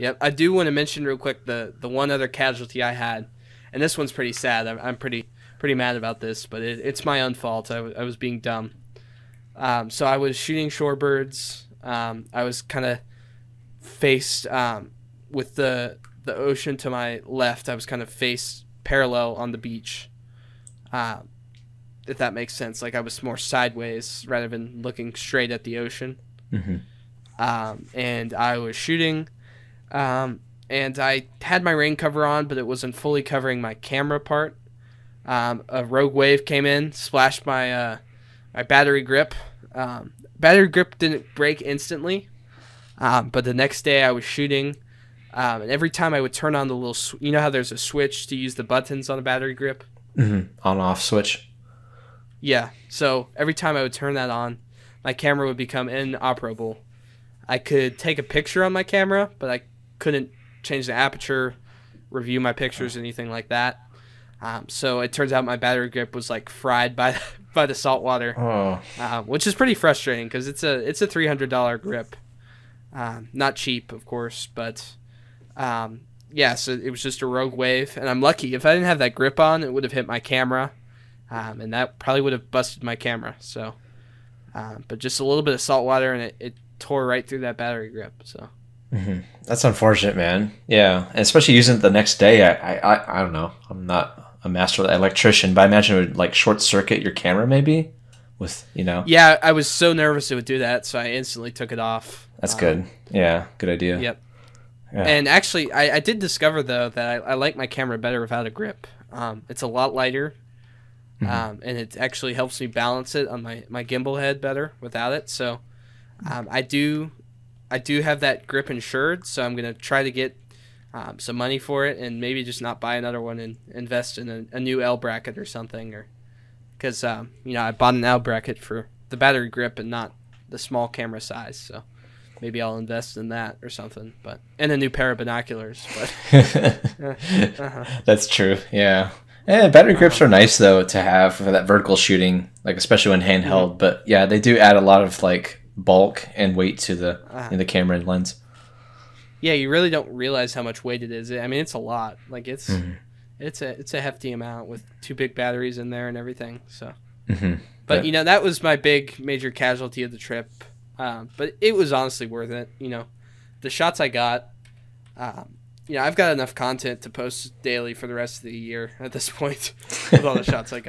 Yep. I do want to mention real quick the the one other casualty I had, and this one's pretty sad. I'm, I'm pretty pretty mad about this, but it, it's my own fault. I, w- I was being dumb. Um, so I was shooting shorebirds. Um, I was kind of faced um, with the the ocean to my left. I was kind of faced parallel on the beach. Um, if that makes sense, like I was more sideways rather than looking straight at the ocean. Mm-hmm. Um, and I was shooting, um, and I had my rain cover on, but it wasn't fully covering my camera part. Um, a rogue wave came in, splashed my uh, my battery grip. Um, battery grip didn't break instantly, um, but the next day I was shooting, um, and every time I would turn on the little, sw- you know how there's a switch to use the buttons on a battery grip. Mm-hmm. On off switch. Yeah. So every time I would turn that on, my camera would become inoperable. I could take a picture on my camera, but I couldn't change the aperture, review my pictures, anything like that. Um, so it turns out my battery grip was like fried by by the salt water, Oh. um, which is pretty frustrating because it's a it's a three hundred dollar grip, um, not cheap of course, but um, yeah. So it was just a rogue wave, and I'm lucky. If I didn't have that grip on, it would have hit my camera, um, and that probably would have busted my camera. So, um, but just a little bit of salt water, and it, it tore right through that battery grip. So Mm-hmm. That's unfortunate, man. Yeah, and especially using it the next day. I, I, I, don't know. I'm not a master electrician, but I imagine it would like short circuit your camera, maybe. With you know. yeah, I was so nervous it would do that, so I instantly took it off. That's Um, good. Yeah, good idea. Yep. Yeah. And actually, I, I did discover though that I, I like my camera better without a grip. Um, it's a lot lighter, Mhm. um, and it actually helps me balance it on my, my gimbal head better without it. So, um, I do, I do have that grip insured. So I'm gonna try to get um, some money for it, and maybe just not buy another one and invest in a, a new L bracket or something, or because um, you know I bought an L bracket for the battery grip and not the small camera size. So maybe I'll invest in that or something. But and a new pair of binoculars. But uh-huh. That's true. Yeah. Yeah, battery grips are nice though to have for that vertical shooting, like especially when Mm-hmm. handheld. But yeah, they do add a lot of like bulk and weight to the Uh-huh. in the camera and lens. yeah, you really don't realize how much weight it is. I mean, it's a lot. Like it's Mhm. it's a it's a hefty amount with two big batteries in there and everything. So, hmm but Yeah. you know that was my big major casualty of the trip. Um, but it was honestly worth it. You know, the shots I got. Um, you know, I've got enough content to post daily for the rest of the year at this point with all the shots I got.